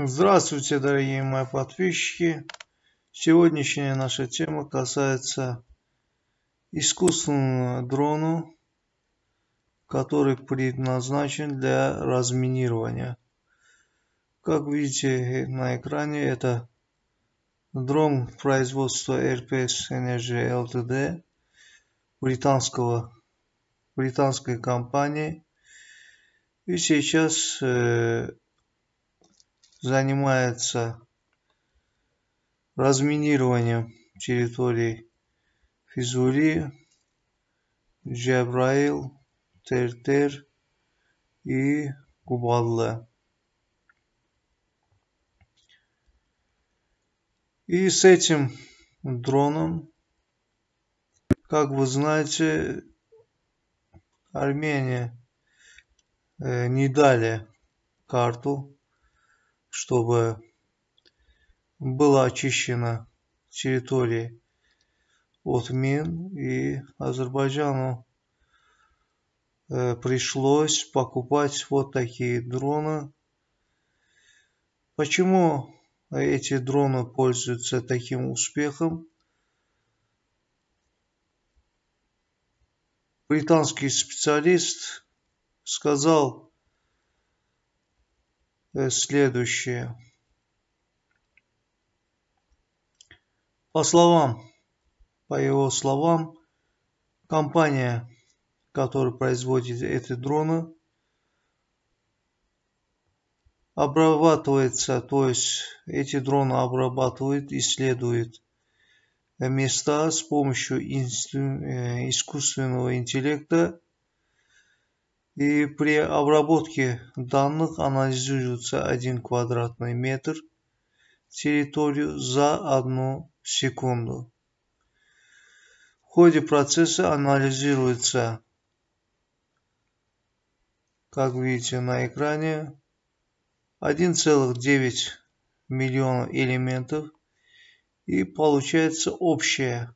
Здравствуйте, дорогие мои подписчики! Сегодняшняя наша тема касается искусственного дрона, который предназначен для разминирования. Как видите на экране, это дрон производства RPS Energy Ltd британского, британской компании. И сейчас э, занимается разминированием территорий Физули, Джабраил, Тертер и Кубалле. И с этим дроном, как вы знаете, Армения э, не дали карту чтобы была очищена территория от мин и Азербайджану э, пришлось покупать вот такие дроны. Почему эти дроны пользуются таким успехом? Британский специалист сказал, следующее. По словам, по его словам, компания, которая производит эти дроны, обрабатывается, то есть эти дроны обрабатывают, исследуют места с помощью э, искусственного интеллекта и при обработке данных анализируется один квадратный метр территорию за одну секунду. В ходе процесса анализируется, как видите на экране, 1,9 миллиона элементов и получается общая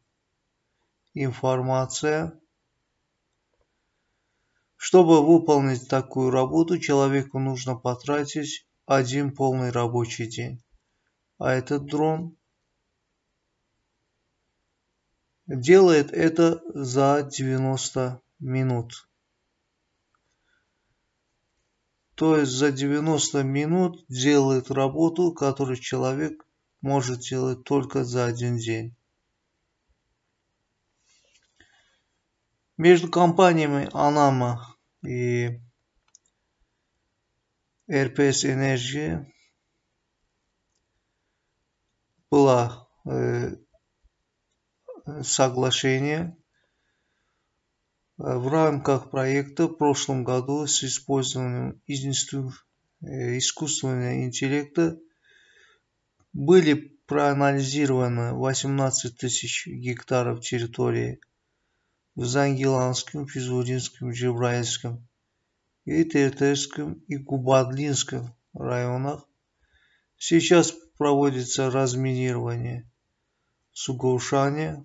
информация чтобы выполнить такую работу, человеку нужно потратить один полный рабочий день. А этот дрон делает это за 90 минут. То есть за 90 минут делает работу, которую человек может делать только за один день. Между компаниями Анама и РПС Энергия было э, соглашение в рамках проекта в прошлом году с использованием э, искусственного интеллекта были проанализированы 18 тысяч гектаров территории в Зангеланском, Физулинском, Джебраильском и Тертерском и Кубадлинском районах. Сейчас проводится разминирование Сугоушане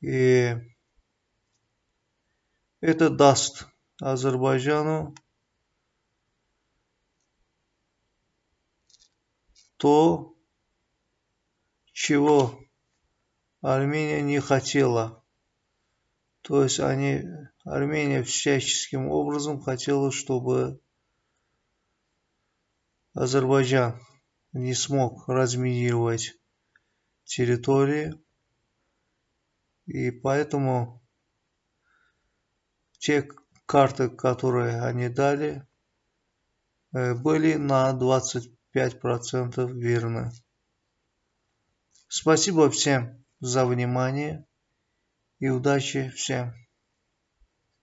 и это даст Азербайджану то, чего Армения не хотела. То есть они, Армения всяческим образом хотела, чтобы Азербайджан не смог разминировать территории. И поэтому те карты, которые они дали, э, были на 25% верны. Спасибо всем за внимание и удачи всем!